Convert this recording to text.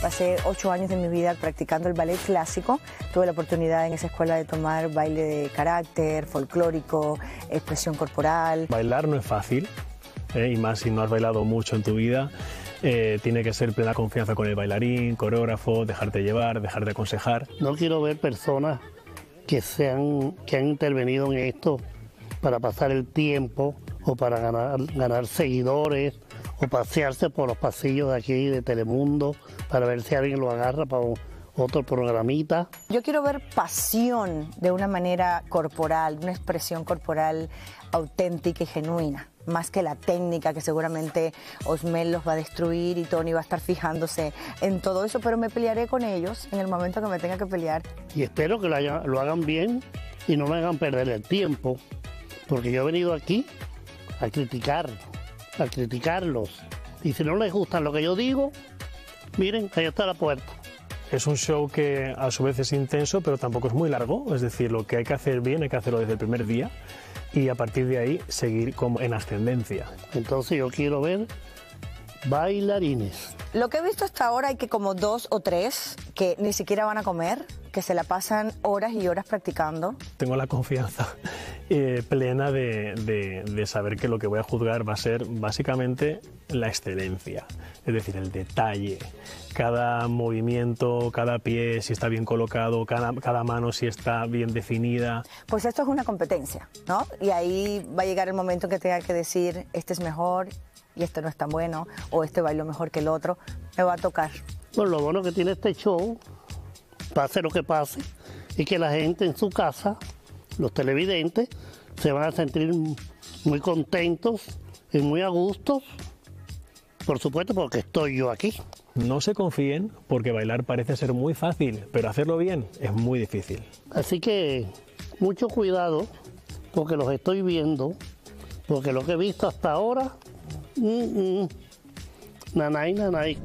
Pasé ocho años de mi vida practicando el ballet clásico. Tuve la oportunidad en esa escuela de tomar baile de carácter, folclórico, expresión corporal. Bailar no es fácil, ¿eh? y más si no has bailado mucho en tu vida. Eh, tiene que ser plena confianza con el bailarín, coreógrafo, dejarte llevar, dejarte aconsejar. No quiero ver personas que, sean, que han intervenido en esto para pasar el tiempo o para ganar, ganar seguidores o pasearse por los pasillos de aquí de Telemundo para ver si alguien lo agarra para otro programita. Yo quiero ver pasión de una manera corporal, una expresión corporal auténtica y genuina, más que la técnica que seguramente Osmel los va a destruir y Tony va a estar fijándose en todo eso, pero me pelearé con ellos en el momento que me tenga que pelear. Y espero que lo, lo hagan bien y no me hagan perder el tiempo, porque yo he venido aquí a criticar, a criticarlos. Y si no les gusta lo que yo digo, miren, ahí está la puerta. Es un show que a su vez es intenso, pero tampoco es muy largo. Es decir, lo que hay que hacer bien hay que hacerlo desde el primer día y a partir de ahí seguir como en ascendencia. Entonces yo quiero ver bailarines. Lo que he visto hasta ahora hay que como dos o tres que ni siquiera van a comer, que se la pasan horas y horas practicando. Tengo la confianza eh, plena de, de, saber que lo que voy a juzgar va a ser básicamente la excelencia, es decir, el detalle, cada movimiento, cada pie si está bien colocado, cada, cada mano si está bien definida. Pues esto es una competencia, ¿no? Y ahí va a llegar el momento que tenga que decir, este es mejor y este no es tan bueno, o este bailo mejor que el otro, me va a tocar. Pues lo bueno que tiene este show, pase lo que pase, y que la gente en su casa, los televidentes, se van a sentir muy contentos y muy a gusto, por supuesto porque estoy yo aquí. No se confíen porque bailar parece ser muy fácil, pero hacerlo bien es muy difícil. Así que mucho cuidado porque los estoy viendo, porque lo que he visto hasta ahora Mm, mm. Nanay, nanay.